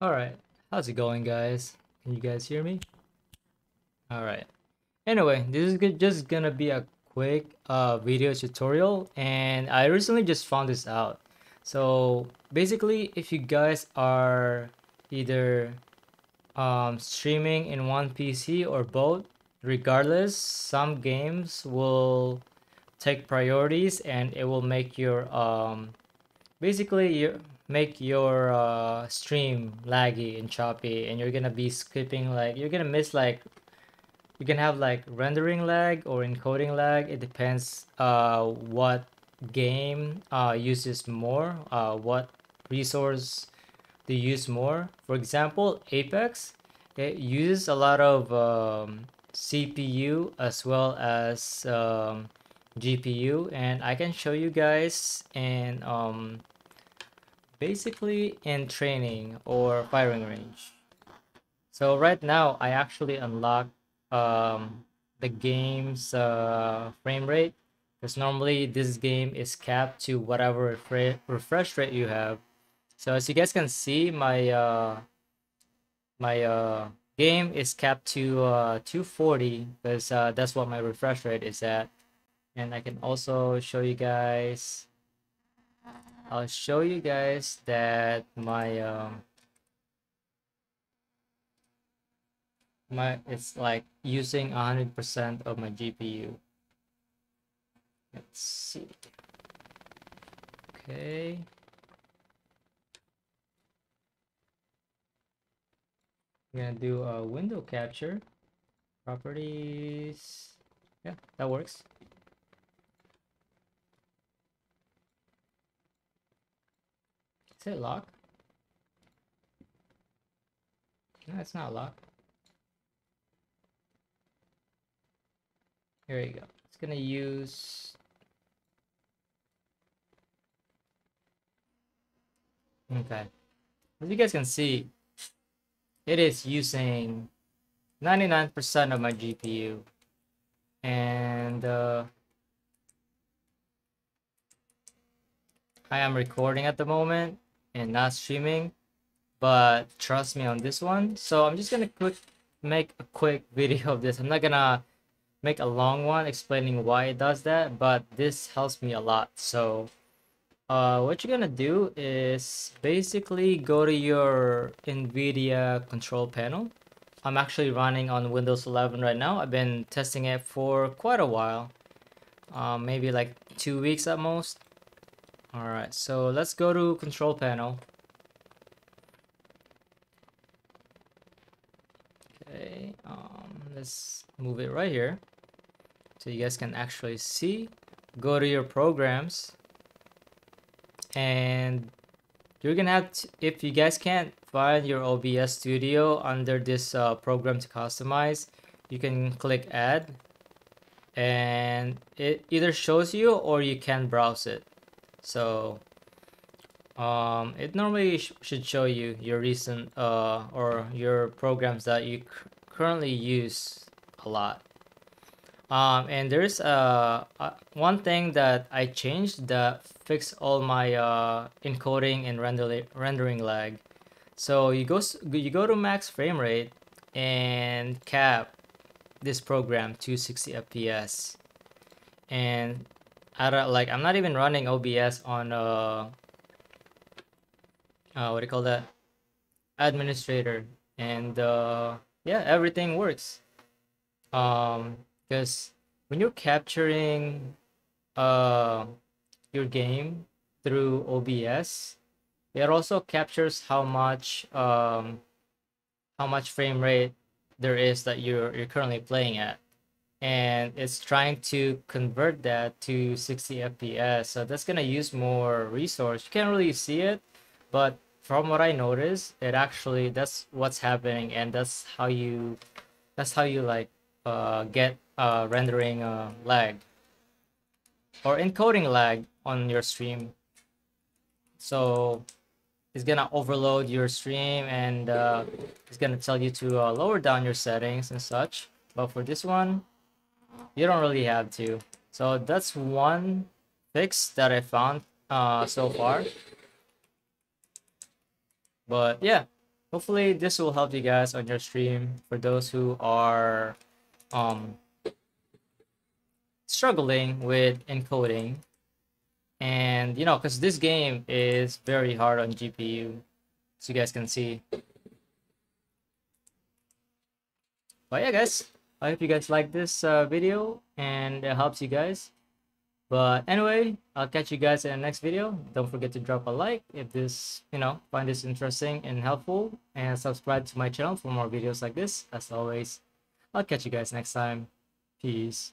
Alright, how's it going guys? Can you guys hear me? Alright. Anyway, this is just gonna be a quick uh, video tutorial and I recently just found this out. So basically if you guys are either um, streaming in one PC or both, regardless, some games will take priorities and it will make your um, basically your make your uh, stream laggy and choppy and you're gonna be skipping like you're gonna miss like you can have like rendering lag or encoding lag. It depends uh what game uh uses more uh what resource they use more. For example apex it uses a lot of um, cpu as well as um, gpu and i can show you guys and um basically in training or firing range. So right now I actually unlock um, the game's uh, frame rate because normally this game is capped to whatever refre refresh rate you have. So as you guys can see, my uh, my uh, game is capped to uh, 240 because uh, that's what my refresh rate is at. And I can also show you guys I'll show you guys that my um my it's like using 100% of my GPU. Let's see. Okay. I'm gonna do a window capture. Properties. Yeah, that works. Is it lock? No, it's not lock. Here you go. It's gonna use Okay. As you guys can see, it is using 99% of my GPU. And uh, I am recording at the moment and not streaming but trust me on this one. So i'm just gonna quick make a quick video of this. I'm not gonna make a long one explaining why it does that but this helps me a lot. So uh, what you're gonna do is basically go to your nvidia control panel. I'm actually running on windows 11 right now. I've been testing it for quite a while um, maybe like two weeks at most Alright, so let's go to control panel. Okay, um, let's move it right here. So you guys can actually see. Go to your programs. And you're gonna have to, if you guys can't find your OBS studio under this uh, program to customize, you can click add and it either shows you or you can browse it. So um, it normally sh should show you your recent uh, or your programs that you currently use a lot. Um, and there's uh, uh, one thing that I changed that fixed all my uh, encoding and render rendering lag. So you go you go to max frame rate and cap this program to 60 FPS and I don't like I'm not even running OBS on uh uh what do you call that? Administrator. And uh yeah everything works. Um because when you're capturing uh your game through OBS it also captures how much um how much frame rate there is that you're you're currently playing at and it's trying to convert that to 60 fps so that's gonna use more resource. You can't really see it but from what i noticed it actually that's what's happening and that's how you that's how you like uh, get uh, rendering uh, lag or encoding lag on your stream. So it's gonna overload your stream and uh, it's gonna tell you to uh, lower down your settings and such. But for this one you don't really have to. So that's one fix that I found uh, so far. But yeah, hopefully this will help you guys on your stream for those who are um struggling with encoding and you know because this game is very hard on gpu so you guys can see but yeah guys i hope you guys like this uh, video and it helps you guys. But anyway i'll catch you guys in the next video. Don't forget to drop a like if this you know find this interesting and helpful and subscribe to my channel for more videos like this. As always i'll catch you guys next time. Peace